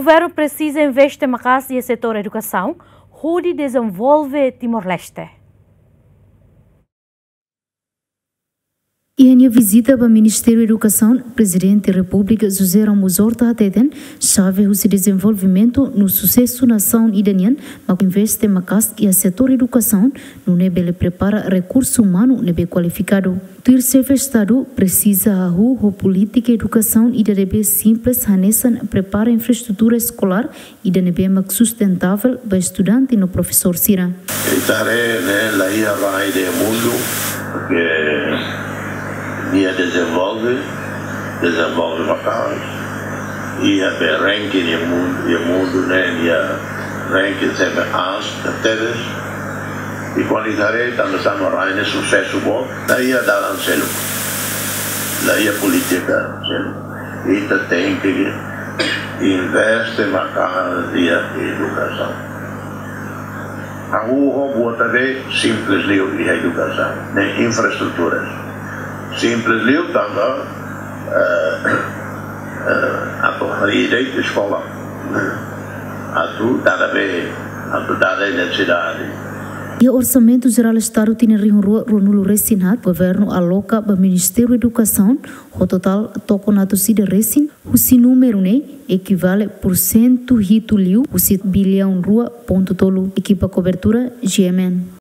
governo precisa investir mais no setor educação, onde desenvolve Timor-Leste. E em visita ao Ministério da Educação, o Presidente da República José Ramos Horta atenden chave o desenvolvimento no sucesso nação iraniana, mas investe mais e a setor educação no nível prepara recurso humano nível qualificado. O terceiro estado precisa a rua política educação e deve simples nessa prepara infraestrutura escolar e deve mais sustentável para estudante no professor Sira. Estaré né, lá ia mundo porque dia desenvolve, desenvolve bacana. E a ranking e mundo, e mundo, né, e a ranking sempre as, teres. E ele quando estamos lá, sucesso bom, daí a dar selo. Daí a política, selo. E tem que investe bacana e a educação. A rua boa também, simples de educação, né, infraestruturas simples liu tanda atau hari ini di sekolah atau tak ada atau tak ada identidade E o Orçamento Geral do Estado tem rua Ronulo Resinat, governo aloca para o Ministério da Educação, o total toco na torcida Resin, o si número né, equivale por cento hito liu, o si bilhão rua ponto tolo, equipa cobertura GMN.